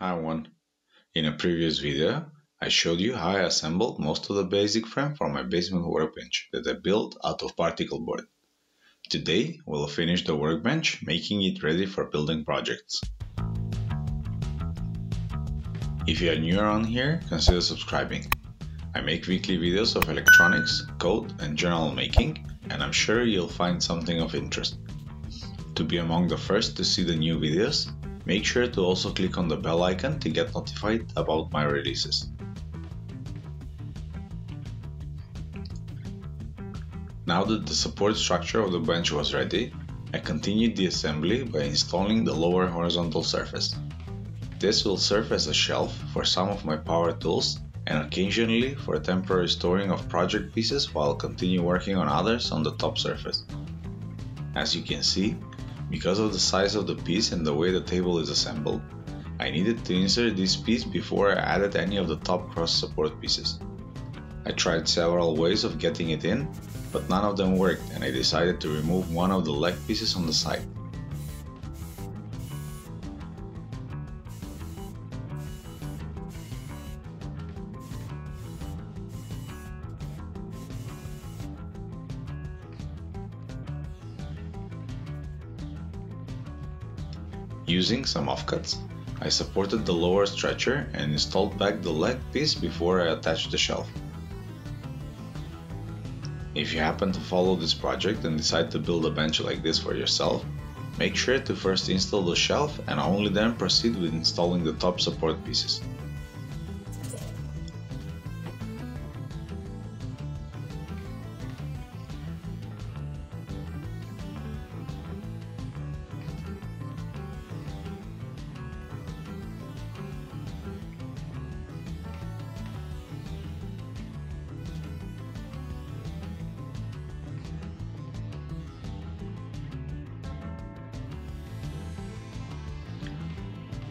Hi everyone. In a previous video, I showed you how I assembled most of the basic frame for my basement workbench that I built out of particle board. Today, we'll finish the workbench, making it ready for building projects. If you are new around here, consider subscribing. I make weekly videos of electronics, code and journal making, and I'm sure you'll find something of interest. To be among the first to see the new videos, make sure to also click on the bell icon to get notified about my releases. Now that the support structure of the bench was ready, I continued the assembly by installing the lower horizontal surface. This will serve as a shelf for some of my power tools and occasionally for temporary storing of project pieces while continue working on others on the top surface. As you can see, because of the size of the piece and the way the table is assembled, I needed to insert this piece before I added any of the top cross support pieces. I tried several ways of getting it in, but none of them worked and I decided to remove one of the leg pieces on the side. Using some offcuts, I supported the lower stretcher and installed back the leg piece before I attached the shelf. If you happen to follow this project and decide to build a bench like this for yourself, make sure to first install the shelf and only then proceed with installing the top support pieces.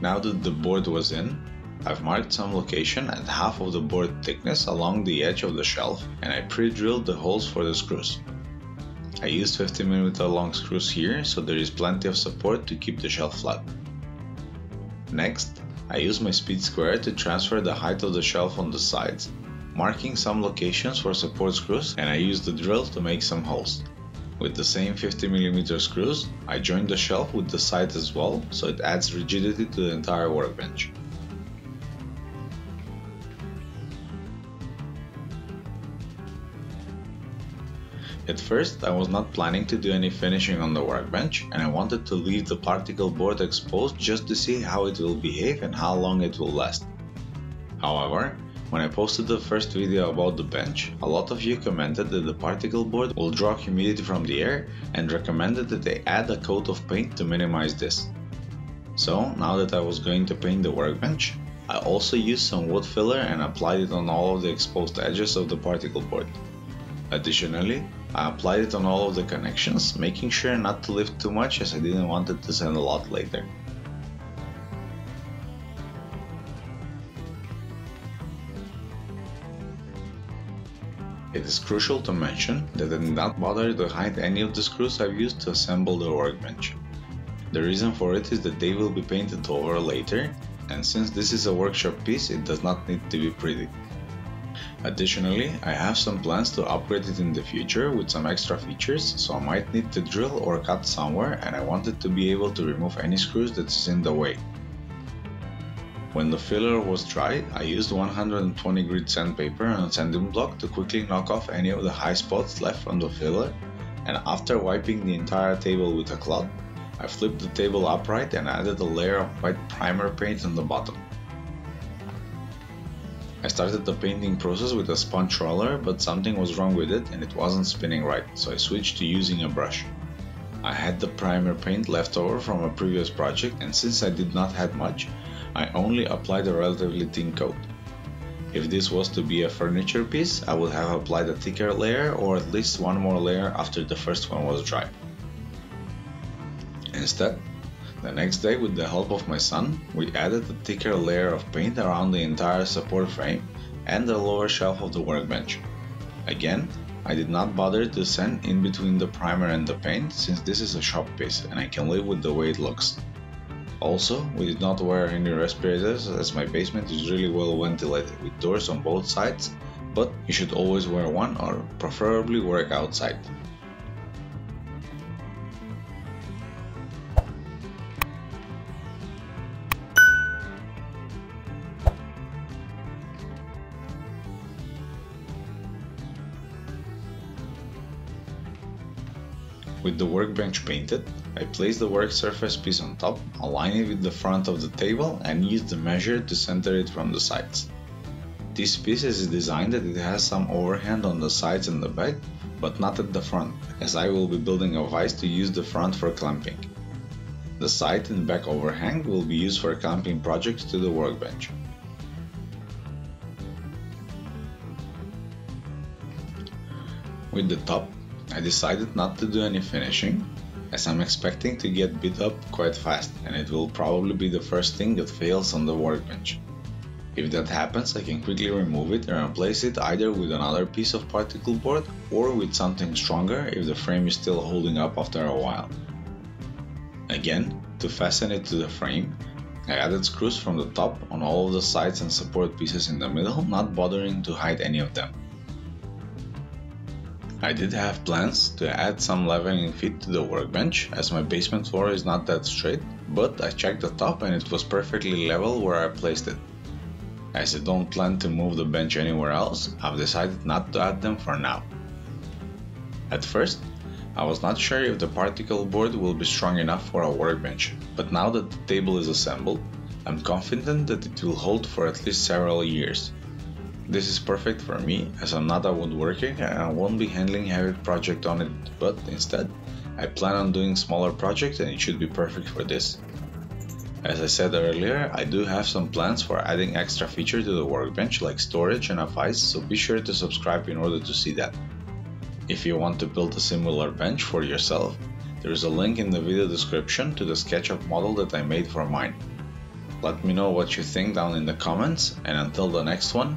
Now that the board was in, I've marked some location at half of the board thickness along the edge of the shelf and I pre-drilled the holes for the screws. I used 50mm long screws here so there is plenty of support to keep the shelf flat. Next, I used my speed square to transfer the height of the shelf on the sides, marking some locations for support screws and I used the drill to make some holes. With the same 50mm screws, I joined the shelf with the side as well, so it adds rigidity to the entire workbench. At first, I was not planning to do any finishing on the workbench and I wanted to leave the particle board exposed just to see how it will behave and how long it will last. However, when I posted the first video about the bench, a lot of you commented that the particle board will draw humidity from the air and recommended that they add a coat of paint to minimize this. So now that I was going to paint the workbench, I also used some wood filler and applied it on all of the exposed edges of the particle board. Additionally, I applied it on all of the connections, making sure not to lift too much as I didn't want it to send a lot later. It is crucial to mention that I did not bother to hide any of the screws I've used to assemble the workbench. The reason for it is that they will be painted over later, and since this is a workshop piece it does not need to be pretty. Additionally, I have some plans to upgrade it in the future with some extra features, so I might need to drill or cut somewhere and I wanted to be able to remove any screws that is in the way. When the filler was dry, I used 120 grit sandpaper and a sanding block to quickly knock off any of the high spots left from the filler and after wiping the entire table with a cloth, I flipped the table upright and added a layer of white primer paint on the bottom. I started the painting process with a sponge roller but something was wrong with it and it wasn't spinning right, so I switched to using a brush. I had the primer paint left over from a previous project and since I did not have much, I only applied a relatively thin coat. If this was to be a furniture piece, I would have applied a thicker layer or at least one more layer after the first one was dry. Instead, the next day with the help of my son, we added a thicker layer of paint around the entire support frame and the lower shelf of the workbench. Again, I did not bother to sand in between the primer and the paint since this is a shop piece and I can live with the way it looks. Also, we did not wear any respirators as my basement is really well ventilated with doors on both sides, but you should always wear one or preferably work outside. With the workbench painted, I place the work surface piece on top, align it with the front of the table and use the measure to center it from the sides. This piece is designed that it has some overhand on the sides and the back, but not at the front, as I will be building a vise to use the front for clamping. The side and back overhang will be used for clamping projects to the workbench. With the top, I decided not to do any finishing, as I'm expecting to get beat up quite fast and it will probably be the first thing that fails on the workbench. If that happens, I can quickly remove it and replace it either with another piece of particle board or with something stronger if the frame is still holding up after a while. Again, to fasten it to the frame, I added screws from the top on all of the sides and support pieces in the middle, not bothering to hide any of them. I did have plans to add some leveling feet to the workbench, as my basement floor is not that straight, but I checked the top and it was perfectly level where I placed it. As I don't plan to move the bench anywhere else, I've decided not to add them for now. At first, I was not sure if the particle board will be strong enough for a workbench, but now that the table is assembled, I'm confident that it will hold for at least several years. This is perfect for me as I'm not a woodworker and I won't be handling heavy project on it, but instead, I plan on doing smaller projects and it should be perfect for this. As I said earlier, I do have some plans for adding extra feature to the workbench like storage and a vise, so be sure to subscribe in order to see that. If you want to build a similar bench for yourself, there is a link in the video description to the SketchUp model that I made for mine. Let me know what you think down in the comments, and until the next one,